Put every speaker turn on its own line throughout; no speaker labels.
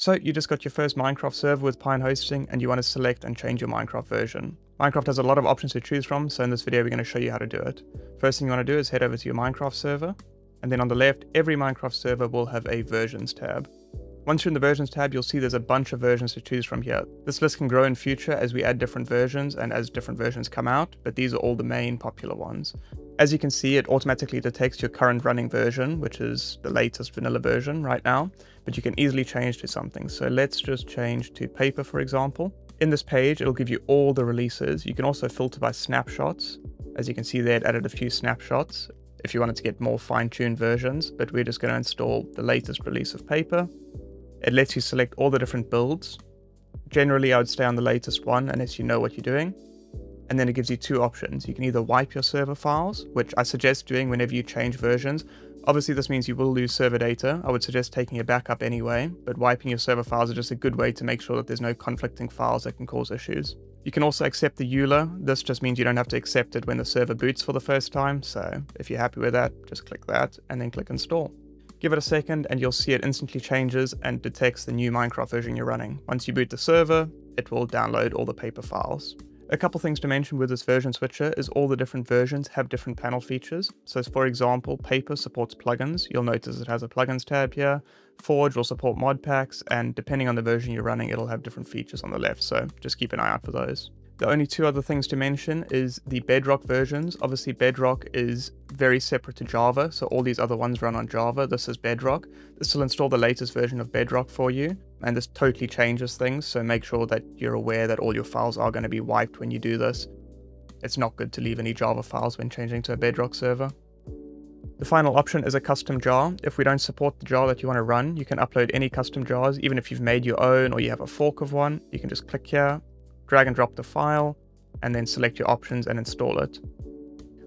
So you just got your first Minecraft server with Pine Hosting and you want to select and change your Minecraft version. Minecraft has a lot of options to choose from, so in this video we're going to show you how to do it. First thing you want to do is head over to your Minecraft server, and then on the left, every Minecraft server will have a versions tab. Once you're in the versions tab, you'll see there's a bunch of versions to choose from here. This list can grow in future as we add different versions and as different versions come out, but these are all the main popular ones. As you can see, it automatically detects your current running version, which is the latest vanilla version right now, but you can easily change to something. So let's just change to paper, for example. In this page, it'll give you all the releases. You can also filter by snapshots. As you can see there, it added a few snapshots if you wanted to get more fine-tuned versions, but we're just going to install the latest release of paper. It lets you select all the different builds. Generally, I would stay on the latest one unless you know what you're doing and then it gives you two options. You can either wipe your server files, which I suggest doing whenever you change versions. Obviously, this means you will lose server data. I would suggest taking a backup anyway, but wiping your server files is just a good way to make sure that there's no conflicting files that can cause issues. You can also accept the EULA. This just means you don't have to accept it when the server boots for the first time, so if you're happy with that, just click that and then click install. Give it a second and you'll see it instantly changes and detects the new Minecraft version you're running. Once you boot the server, it will download all the paper files. A couple things to mention with this version switcher is all the different versions have different panel features. So for example, Paper supports plugins. You'll notice it has a plugins tab here. Forge will support mod packs, and depending on the version you're running, it'll have different features on the left, so just keep an eye out for those. The only two other things to mention is the Bedrock versions. Obviously, Bedrock is very separate to Java, so all these other ones run on Java. This is Bedrock. This will install the latest version of Bedrock for you, and this totally changes things, so make sure that you're aware that all your files are going to be wiped when you do this. It's not good to leave any Java files when changing to a Bedrock server. The final option is a custom jar. If we don't support the jar that you want to run, you can upload any custom jars, even if you've made your own or you have a fork of one. You can just click here, drag and drop the file, and then select your options and install it.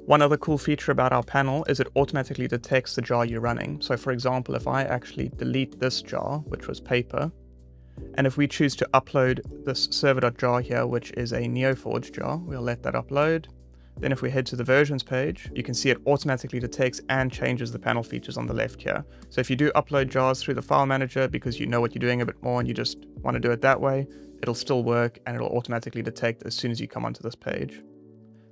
One other cool feature about our panel is it automatically detects the jar you're running. So for example, if I actually delete this jar, which was paper, and if we choose to upload this server.jar here, which is a NeoForge jar, we'll let that upload. Then if we head to the versions page, you can see it automatically detects and changes the panel features on the left here. So if you do upload jars through the file manager because you know what you're doing a bit more and you just want to do it that way, it'll still work and it'll automatically detect as soon as you come onto this page.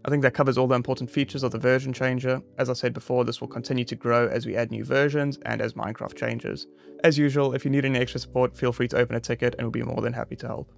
I think that covers all the important features of the version changer. As I said before, this will continue to grow as we add new versions and as Minecraft changes. As usual, if you need any extra support, feel free to open a ticket and we'll be more than happy to help.